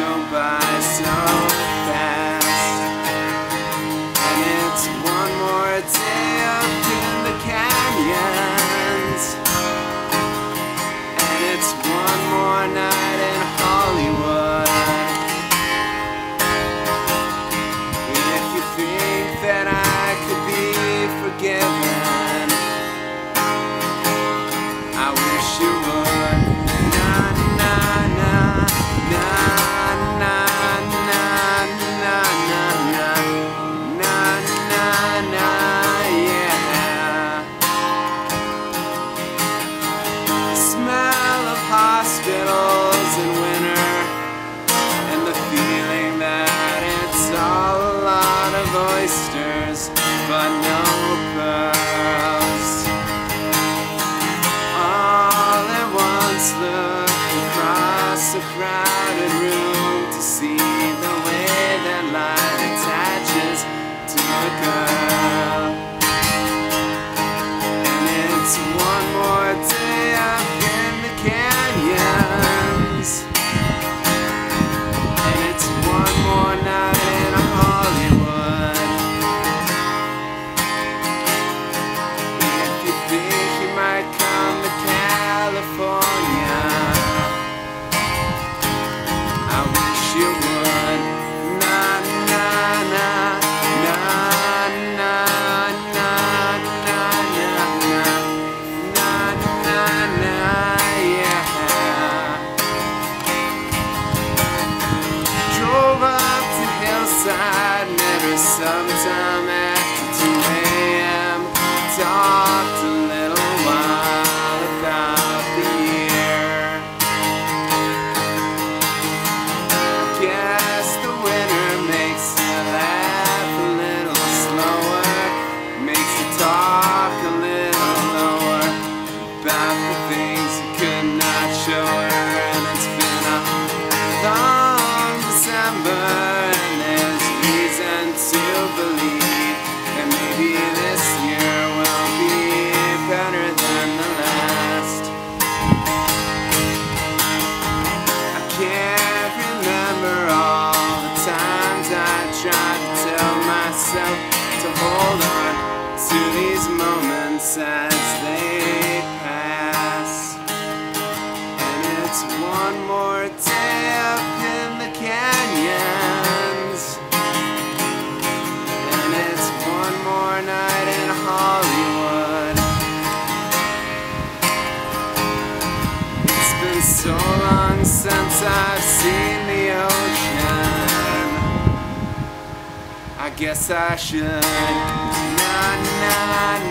go by so fast, and it's one more day. eyes sometime at 2 a.m. Talk to. in the ocean. I guess I should. Na na na